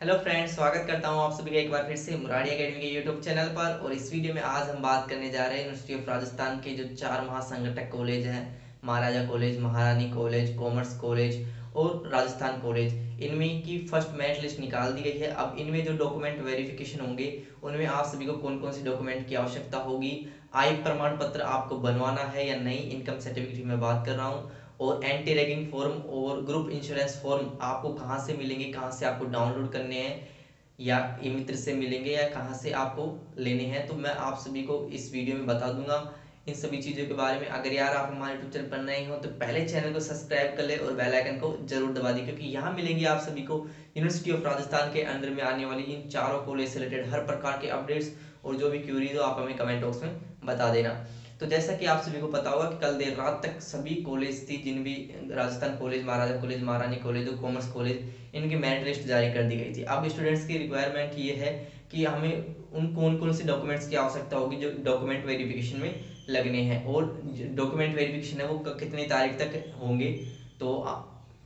Hello friends स्वागत करता हूँ आप सभी का एक बार फिर से मुरारी एकेडमी के यूट्यूब चैनल पर। और इस वीडियो में आज हम बात करने जा रहे हैं यूनिवर्सिटी ऑफ़ राजस्थान के जो चार महासंगठक कॉलेज हैं, Maharaja college Maharani college commerce college और राजस्थान कॉलेज इनमें की फ़र्स्ट मेरिट लिस्ट निकाल दी गई है। अब इनमें जो डॉक्यूमेंट वेरिफिकेशन होंगे, उनमें आप सभी को कौन कौन से डॉक्यूमेंट की आवश्यकता होगी, आय प्रमाण पत्र आपको बनवाना है या नहीं इनकम सर्टिफिकेट मैं बात कर रहा हूँ। और एंटी रैगिंग फॉर्म और ग्रुप इंश्योरेंस फॉर्म आपको कहाँ से मिलेंगे, कहाँ से आपको डाउनलोड करने हैं, या ई मित्र से मिलेंगे, या कहाँ से आपको लेने हैं तो मैं आप सभी को इस वीडियो में बता दूँगा। इन सभी चीज़ों के बारे में अगर यार आप हमारे यूट्यूब चैनल पर नए हो तो पहले चैनल को सब्सक्राइब कर ले और बेल आइकन को ज़रूर दबा दी, क्योंकि यहाँ मिलेंगे आप सभी को यूनिवर्सिटी ऑफ़ राजस्थान के अंडर में आने वाली इन चारों कॉलेज से रिलेटेड हर प्रकार के अपडेट्स और जो भी क्यूरीज हो, आप हमें कमेंट बॉक्स में बता देना। तो जैसा कि आप सभी को पता होगा कि कल देर रात तक सभी कॉलेज थी, जिन भी Rajasthan college, Maharaja college, Maharani college और कॉमर्स कॉलेज, इनकी मेरिट लिस्ट जारी कर दी गई थी। अब स्टूडेंट्स की रिक्वायरमेंट ये है कि हमें उन कौन कौन से डॉक्यूमेंट्स की आवश्यकता होगी जो डॉक्यूमेंट वेरिफिकेशन में लगने हैं। और डॉक्यूमेंट वेरिफिकेशन है वो कितनी तारीख तक होंगे? तो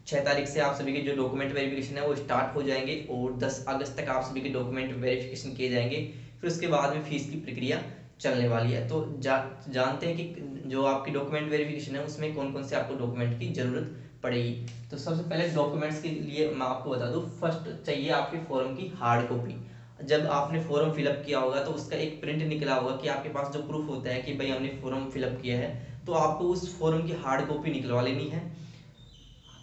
छः तारीख से आप सभी के जो डॉक्यूमेंट वेरिफिकेशन है वो स्टार्ट हो जाएँगे और दस अगस्त तक आप सभी के डॉक्यूमेंट वेरिफिकेशन किए जाएँगे। फिर उसके बाद में फ़ीस की प्रक्रिया चलने वाली है। तो जा, जानते हैं कि जो आपकी डॉक्यूमेंट वेरिफिकेशन है उसमें कौन कौन से आपको डॉक्यूमेंट की ज़रूरत पड़ेगी। तो सबसे पहले डॉक्यूमेंट्स के लिए मैं आपको बता दूँ फ़र्स्ट चाहिए आपके फॉर्म की हार्ड कॉपी जब आपने फॉर्म फिलअप किया होगा तो उसका एक प्रिंट निकला होगा कि आपके पास जो प्रूफ होता है कि भाई हमने फॉर्म फिलअप किया है तो आपको उस फॉर्म की हार्ड कॉपी निकलवा लेनी है।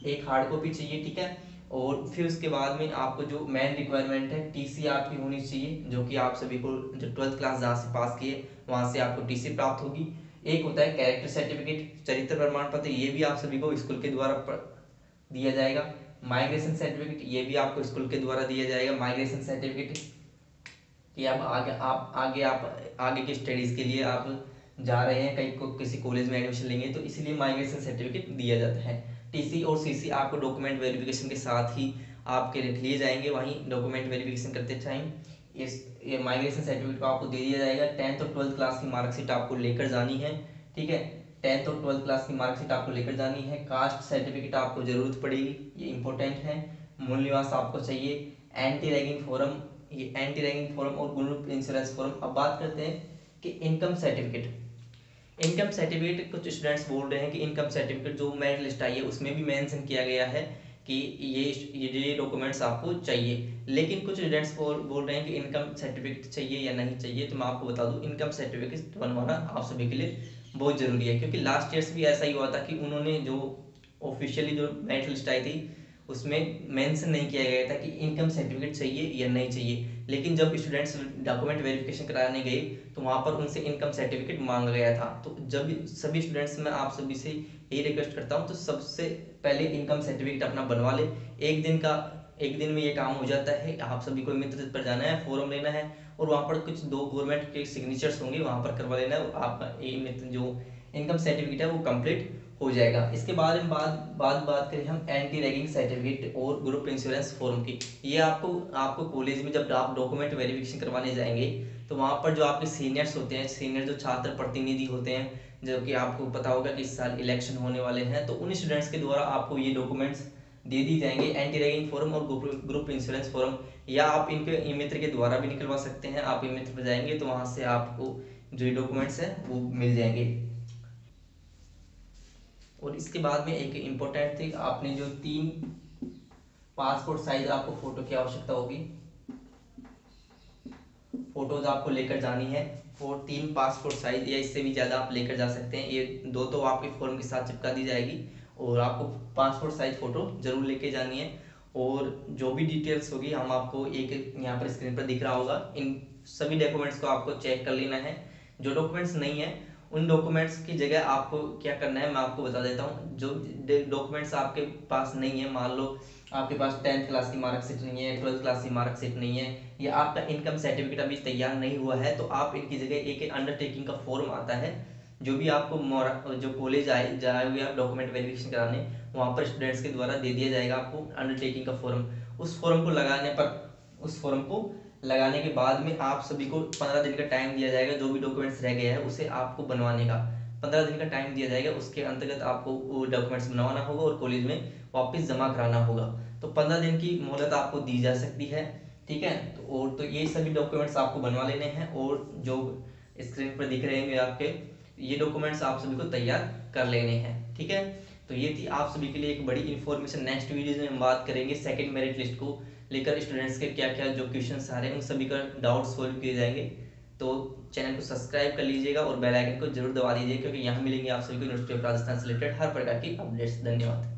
एक हार्ड कॉपी चाहिए ठीक है? और फिर उसके बाद में आपको जो मेन रिक्वायरमेंट है टीसी आपकी होनी चाहिए, जो कि आप सभी को जो ट्वेल्थ क्लास जहाँ से पास किए, वहाँ से आपको टीसी प्राप्त होगी। एक होता है कैरेक्टर सर्टिफिकेट चरित्र प्रमाण पत्र, ये भी आप सभी को स्कूल के द्वारा दिया जाएगा। माइग्रेशन सर्टिफिकेट ये भी आपको स्कूल के द्वारा दिया जाएगा। माइग्रेशन सर्टिफिकेट कि आप आगे आप आगे आप आगे की स्टडीज़ के लिए आप जा रहे हैं, कहीं को किसी कॉलेज में एडमिशन लेंगे तो इसलिए माइग्रेशन सर्टिफिकेट दिया जाता है। टीसी और सीसी आपको डॉक्यूमेंट वेरिफिकेशन के साथ ही आपके लिए जाएँगे। वहीं डॉक्यूमेंट वेरिफिकेशन करते टाइम इस, ये माइग्रेशन सर्टिफिकेट को आपको दे दिया जाएगा। टेंथ और ट्वेल्थ क्लास की मार्कशीट आपको लेकर जानी है, ठीक है? टेंथ और ट्वेल्थ क्लास की मार्कशीट आपको लेकर जानी है। कास्ट सर्टिफिकेट आपको ज़रूरत पड़ेगी, ये इंपॉर्टेंट है। मूल निवास आपको चाहिए। एंटी रैगिंग फॉरम ये एंटी रैगिंग फॉरम और ग्रुप इंश्योरेंस फॉरम अब बात करते हैं कि इनकम सर्टिफिकेट इनकम सर्टिफिकेट कुछ स्टूडेंट्स बोल रहे हैं कि इनकम सर्टिफिकेट जो मेरिट लिस्ट आई है, उसमें भी मेंशन किया गया है कि ये ये डॉक्यूमेंट्स आपको चाहिए। लेकिन कुछ स्टूडेंट्स बोल बोल रहे हैं कि इनकम सर्टिफिकेट चाहिए या नहीं चाहिए तो मैं आपको बता दूँ इनकम सर्टिफिकेट बनवाना आप सभी के लिए बहुत ज़रूरी है। क्योंकि लास्ट ईयर्स भी ऐसा ही हुआ था कि उन्होंने जो ऑफिशियली जो मेरिट लिस्ट आई थी उसमें मेंशन नहीं किया गया था कि इनकम सर्टिफिकेट चाहिए या नहीं चाहिए। लेकिन जब स्टूडेंट्स डॉक्यूमेंट वेरिफिकेशन कराने गए तो वहाँ पर उनसे इनकम सर्टिफिकेट मांगा गया था। तो जब सभी स्टूडेंट्स में आप सभी से यही रिक्वेस्ट करता हूँ तो सबसे पहले इनकम सर्टिफिकेट अपना बनवा ले। एक दिन का, एक दिन में ये काम हो जाता है। आप सभी को मित्र पर जाना है फॉर्म लेना है, और वहाँ पर कुछ दो गवर्नमेंट के सिग्नेचर्स होंगे, वहाँ पर करवा लेना है। आपका मित्र जो इनकम सर्टिफिकेट है, वो कंप्लीट हो जाएगा। इसके बाद में बाद बाद बात करें हम एंटी रैगिंग सर्टिफिकेट और ग्रुप इंश्योरेंस फॉर्म की। ये आपको आपको कॉलेज में जब आप डॉक्यूमेंट वेरिफिकेशन करवाने जाएँगे तो वहाँ पर जो आपके सीनियर्स होते हैं सीनियर जो छात्र प्रतिनिधि होते हैं जो कि आपको पता होगा कि इस साल इलेक्शन होने वाले हैं तो उन स्टूडेंट्स के द्वारा आपको ये डॉक्यूमेंट्स दे दी जाएँगे। एंटी रैगिंग फॉर्म और ग्रुप इंश्योरेंस फॉर्म या आप इनके ई मित्र के द्वारा भी निकलवा सकते हैं। आप ई मित्र पर जाएँगे तो वहाँ से आपको जो डॉक्यूमेंट्स हैं, वो मिल जाएँगे। और इसके बाद में एक इम्पोर्टेंट थी आपने जो तीन पासपोर्ट साइज़ आपको फ़ोटो की आवश्यकता होगी। फ़ोटोज़ आपको लेकर जानी है फोर तीन पासपोर्ट साइज़ या इससे भी ज़्यादा आप लेकर जा सकते हैं। ये दो तो आपके फॉर्म के साथ चिपका दी जाएगी और आपको पासपोर्ट साइज़ फ़ोटो ज़रूर लेके जानी है। और जो भी डिटेल्स होगी, हम आपको एक यहाँ पर स्क्रीन पर दिख रहा होगा। इन सभी डॉक्यूमेंट्स को आपको चेक कर लेना है। जो डॉक्यूमेंट्स नहीं है उन डॉक्यूमेंट्स की जगह आपको क्या करना है, मैं आपको बता देता हूँ। जो डॉक्यूमेंट्स आपके पास नहीं है, मान लो आपके पास टेंथ क्लास की मार्कशीट नहीं है ट्वेल्थ क्लास की मार्कशीट नहीं है, या आपका इनकम सर्टिफिकेट अभी तैयार नहीं हुआ है तो आप इनकी जगह एक अंडरटेकिंग का फॉर्म आता है, जो भी आपको जो कॉलेज आए, जाए आप डॉक्यूमेंट वेरिफिकेशन कराने, वहाँ पर स्टूडेंट्स के द्वारा दे दिया जाएगा आपको अंडरटेकिंग का फॉर्म उस फॉर्म को लगाने पर, उस फॉर्म को लगाने के बाद में आप सभी को पंद्रह दिन का टाइम दिया जाएगा, जो भी डॉक्यूमेंट्स रह गए हैं, उसे आपको बनवाने का। पंद्रह दिन का टाइम दिया जाएगा, उसके अंतर्गत आपको वो डॉक्यूमेंट्स बनवाना होगा और कॉलेज में वापस जमा कराना होगा। तो पंद्रह दिन की मोहलत आपको दी जा सकती है, ठीक है? तो और तो ये सभी डॉक्यूमेंट्स आपको बनवा लेने हैं और जो स्क्रीन पर दिख रहे हैं आपके, ये डॉक्यूमेंट्स आप सभी को तैयार कर लेने हैं, ठीक है? तो ये थी आप सभी के लिए एक बड़ी इन्फॉर्मेशन नेक्स्ट वीडियोज़ में हम बात करेंगे सेकेंड मेरिट लिस्ट को लेकर स्टूडेंट्स के क्या क्या जो क्वेश्चन आ रहे हैं, उन सभी का डाउट सोल्व किए जाएँगे। तो चैनल को सब्सक्राइब कर लीजिएगा और बेल आइकन को ज़रूर दबा दीजिए क्योंकि यहाँ मिलेंगे आप सभी को यूनिवर्सिटी ऑफ़ राजस्थान से रिलेटेड हर प्रकार की अपडेट्स धन्यवाद।